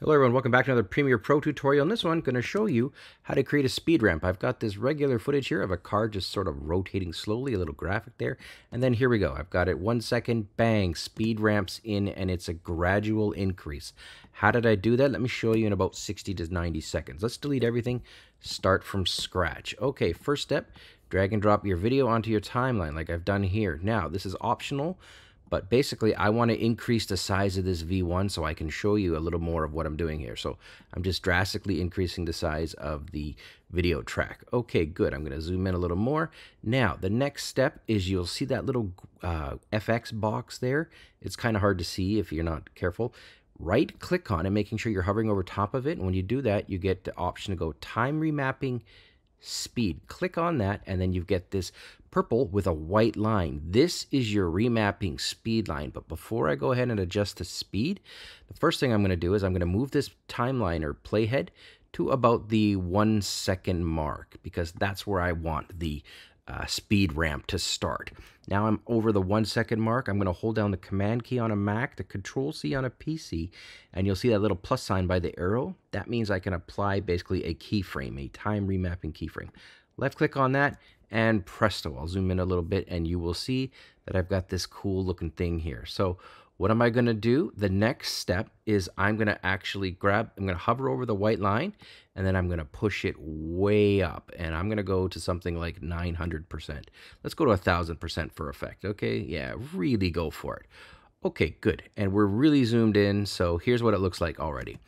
Hello everyone, welcome back to another Premiere Pro tutorial. In this one, I'm going to show you how to create a speed ramp. I've got this regular footage here of a car just sort of rotating slowly, a little graphic there. And then here we go. I've got it one second, bang, speed ramps in, and it's a gradual increase. How did I do that? Let me show you in about 60 to 90 seconds. Let's delete everything, start from scratch. Okay, first step, drag and drop your video onto your timeline like I've done here. Now, this is optional. But basically, I want to increase the size of this V1 so I can show you a little more of what I'm doing here. So I'm just drastically increasing the size of the video track. Okay, good. I'm going to zoom in a little more. Now, the next step is you'll see that little uh, FX box there. It's kind of hard to see if you're not careful. Right click on it, making sure you're hovering over top of it. And when you do that, you get the option to go time remapping speed. Click on that, and then you get this purple with a white line. This is your remapping speed line. But before I go ahead and adjust the speed, the first thing I'm going to do is I'm going to move this timeline or playhead to about the one second mark because that's where I want the uh, speed ramp to start. Now I'm over the one second mark. I'm going to hold down the command key on a Mac, the control C on a PC, and you'll see that little plus sign by the arrow. That means I can apply basically a keyframe, a time remapping keyframe. Left click on that and presto, I'll zoom in a little bit and you will see that I've got this cool looking thing here. So what am I going to do? The next step is I'm going to actually grab, I'm going to hover over the white line and then I'm going to push it way up and I'm going to go to something like 900%. Let's go to 1000% for effect. Okay. Yeah, really go for it. Okay, good. And we're really zoomed in. So here's what it looks like already.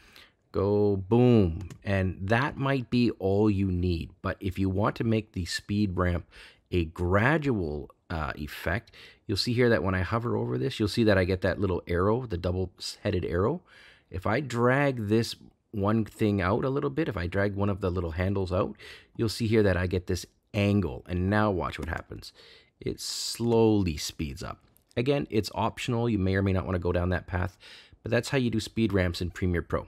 Go boom. And that might be all you need. But if you want to make the speed ramp a gradual uh, effect, you'll see here that when I hover over this, you'll see that I get that little arrow, the double-headed arrow. If I drag this one thing out a little bit, if I drag one of the little handles out, you'll see here that I get this angle. And now watch what happens. It slowly speeds up. Again, it's optional. You may or may not want to go down that path, but that's how you do speed ramps in Premiere Pro.